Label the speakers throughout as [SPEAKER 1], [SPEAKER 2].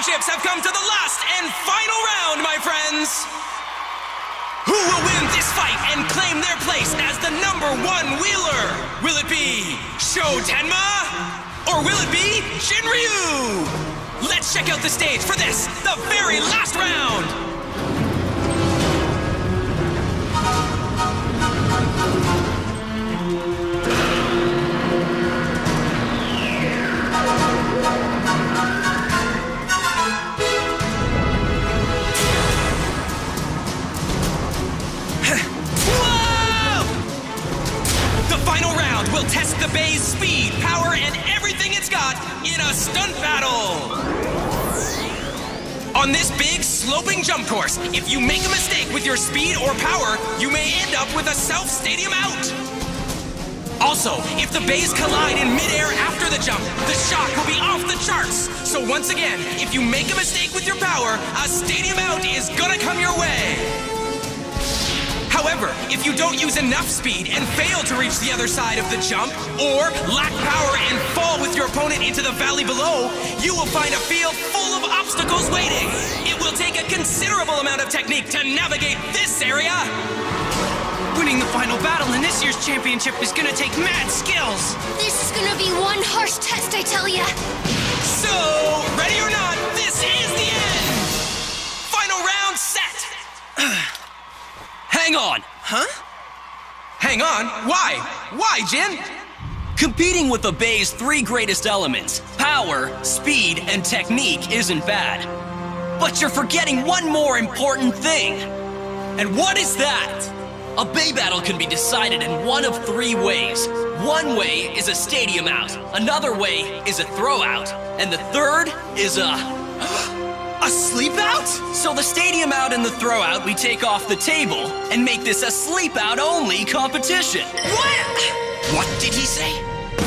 [SPEAKER 1] championships have come to the last and final round, my friends. Who will win this fight and claim their place as the number one wheeler? Will it be Sho Tenma? Or will it be Shinryu? Let's check out the stage for this, the very last round! In a stunt battle! On this big, sloping jump course, if you make a mistake with your speed or power, you may end up with a self-stadium out! Also, if the Beys collide in midair after the jump, the shock will be off the charts. So once again, if you make a mistake with your power, a stadium out is gonna come your way. However, if you don't use enough speed and fail to reach the other side of the jump, or lack power and fall with your opponent into the valley below, you will find a field full of obstacles waiting. It will take a considerable amount of technique to navigate this area. Winning the final battle in this year's championship is gonna take mad skills.
[SPEAKER 2] This is gonna be one harsh test, I tell ya.
[SPEAKER 1] So, Hang on!
[SPEAKER 3] Huh?
[SPEAKER 1] Hang on? Why? Why, Jin?
[SPEAKER 4] Competing with the Bey's three greatest elements, power, speed, and technique, isn't bad. But you're forgetting one more important thing. And what is that? A Bey battle can be decided in one of three ways. One way is a stadium out, another way is a throwout, and the third is a.
[SPEAKER 1] A sleep out?
[SPEAKER 4] So the stadium out and the throw out we take off the table and make this a sleep out only competition.
[SPEAKER 3] What? What did he say?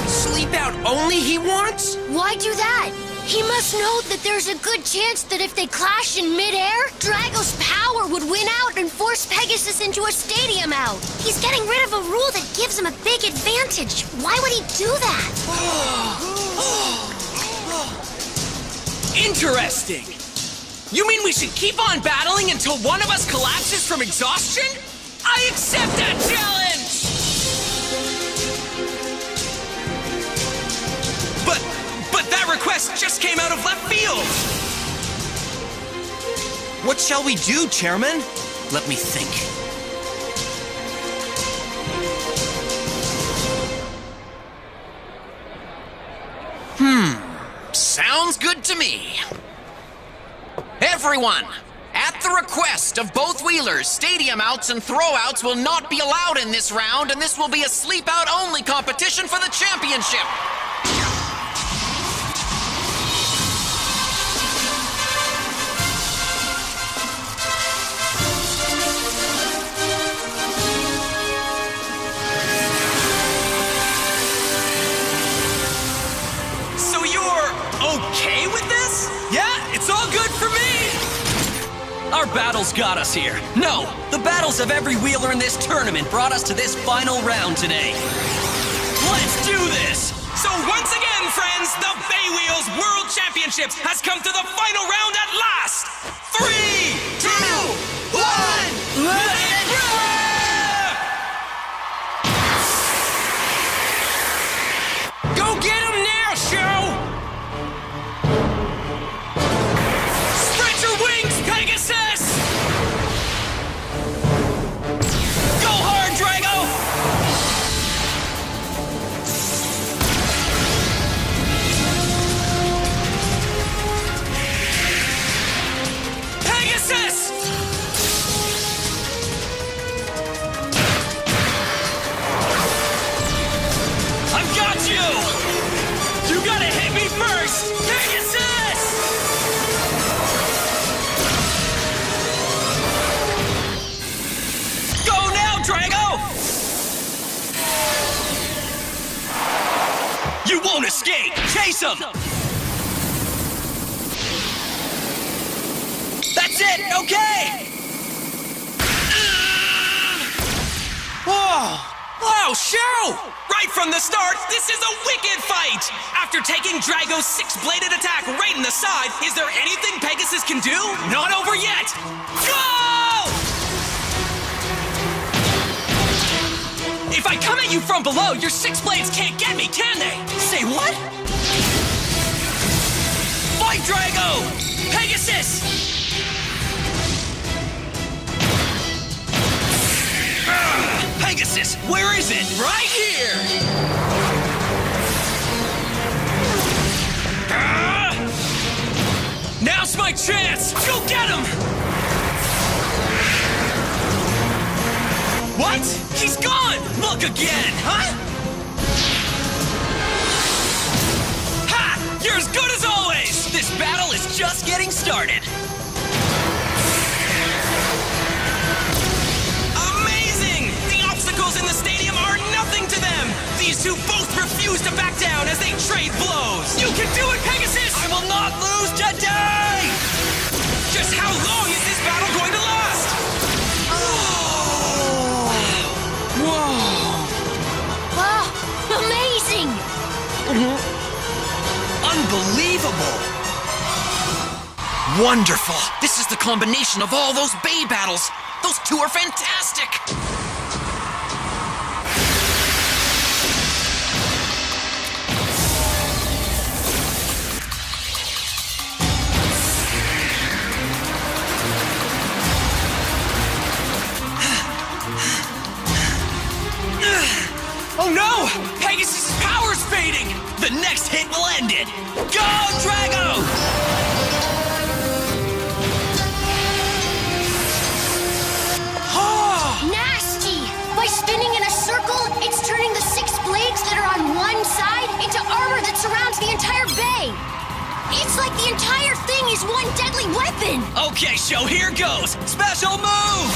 [SPEAKER 3] Sleep out only he wants?
[SPEAKER 2] Why do that? He must know that there's a good chance that if they clash in midair, Drago's power would win out and force Pegasus into a stadium out. He's getting rid of a rule that gives him a big advantage. Why would he do that?
[SPEAKER 1] Interesting. You mean we should keep on battling until one of us collapses from exhaustion? I accept that challenge! But, but that request just came out of left field!
[SPEAKER 3] What shall we do, Chairman? Let me think. Hmm, sounds good to me. Everyone! At the request of both wheelers, stadium outs and throwouts will not be allowed in this round, and this will be a sleep out only competition for the championship.
[SPEAKER 4] Got us here. No, the battles of every wheeler in this tournament brought us to this final round today. Let's do this!
[SPEAKER 1] So once again, friends, the BeyWheelz World Championships has come to the final round at last! Three, two,
[SPEAKER 4] won't escape! Chase him! That's it! Okay!
[SPEAKER 1] Whoa! Oh, Sho! Right from the start, this is a wicked fight! After taking Drago's six-bladed attack right in the
[SPEAKER 4] aside, is there anything Pegasus can do? Not over yet! Go! If I come at you from below, your six blades can't get me, can they? Say what? Fight Drago! Pegasus! Pegasus, where is it? Right here! Ah! Now's my chance! Go get him! What? He's gone! Look again, huh? Ha! You're as good as always! This battle is just getting started. Amazing! The obstacles in the stadium are nothing to them! These two both refuse to back down as they trade blows! You can do it, Pegasus! I will not lose today! Just how long
[SPEAKER 2] Wonderful! This is the combination of all those Bey battles! Those two are fantastic!
[SPEAKER 5] Is one deadly weapon.
[SPEAKER 6] Okay, Sho, here goes! Special move!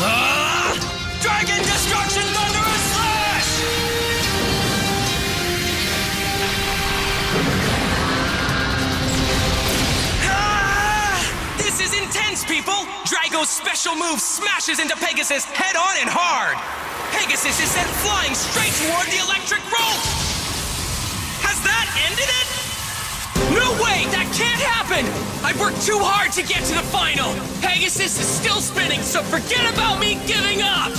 [SPEAKER 6] Ah! Dragon Destruction Thunderous Slash!
[SPEAKER 4] Ah! This is intense, people! Drago's special move smashes into Pegasus head on and hard! Pegasus is sent flying straight toward the electric rope! Has that ended it? No way! That can't happen! I've worked too hard to get to the final! Pegasus is still spinning, so forget about me giving up!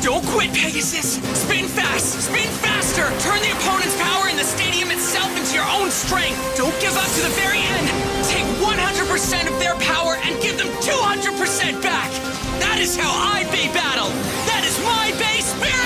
[SPEAKER 4] Don't quit, Pegasus! Spin fast! Spin faster! Turn the opponent's power in the stadium itself into your own strength! Don't give up to the very end! Take 100% of their power and give them 200% back! That is how I Bey battle! That is my Bey spirit!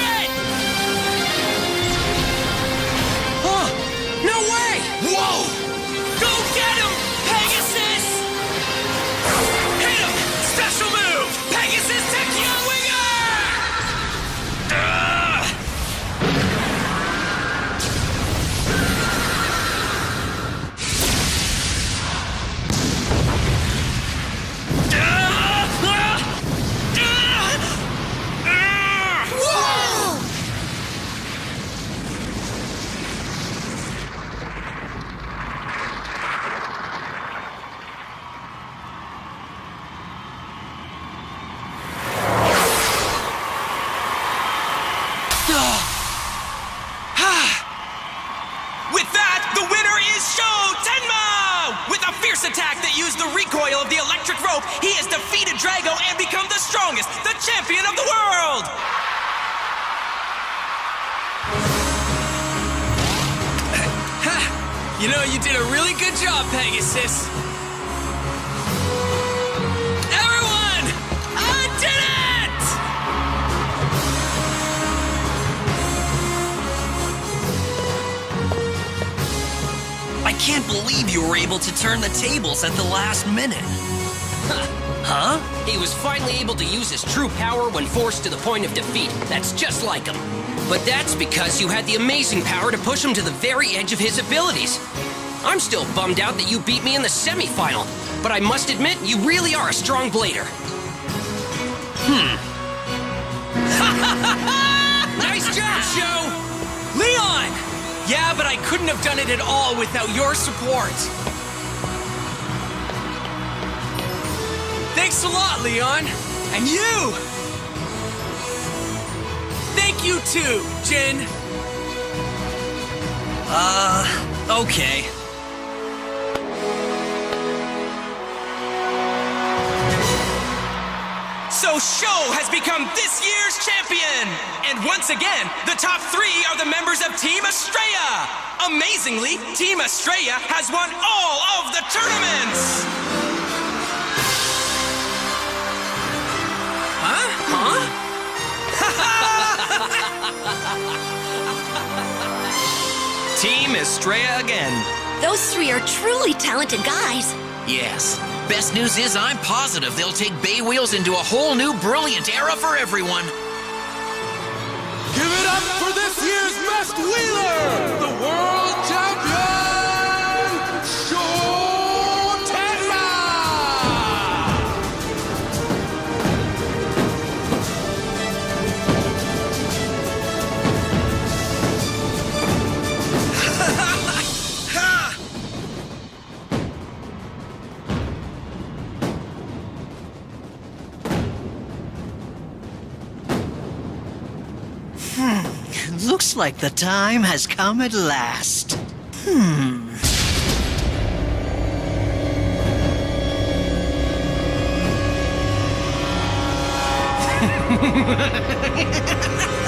[SPEAKER 4] With that, the winner is Sho Tenma! With a fierce attack that used the recoil of the electric rope, he has defeated Drago and become the strongest, the champion of the world! You know, you did a really good job, Pegasus.
[SPEAKER 6] Can't believe you were able to turn the tables at the last minute. Huh?
[SPEAKER 7] He was finally able to use his true power when forced to the point of defeat. That's just like him. But that's because you had the amazing power to push him to the very edge of his abilities. I'm still bummed out that you beat me in the semifinal, but I must admit, you really are a strong blader. Hmm.
[SPEAKER 4] Yeah, but I couldn't have done it at all without your support. Thanks a lot, Leon. And you! Thank
[SPEAKER 1] you too, Jin!
[SPEAKER 8] Uh, okay.
[SPEAKER 1] So Sho has become this year's champion! And once again, the top three are the members of Team Estrella! Amazingly, Team Estrella has won all of the tournaments! Huh? Huh? Team Estrella again.
[SPEAKER 2] Those three are truly talented guys.
[SPEAKER 3] Yes. Best news is I'm positive they'll take BeyWheelz into a whole new brilliant era for everyone.
[SPEAKER 4] Give it up for this year's best wheeler, the world
[SPEAKER 9] like the time has come at last. Hmm.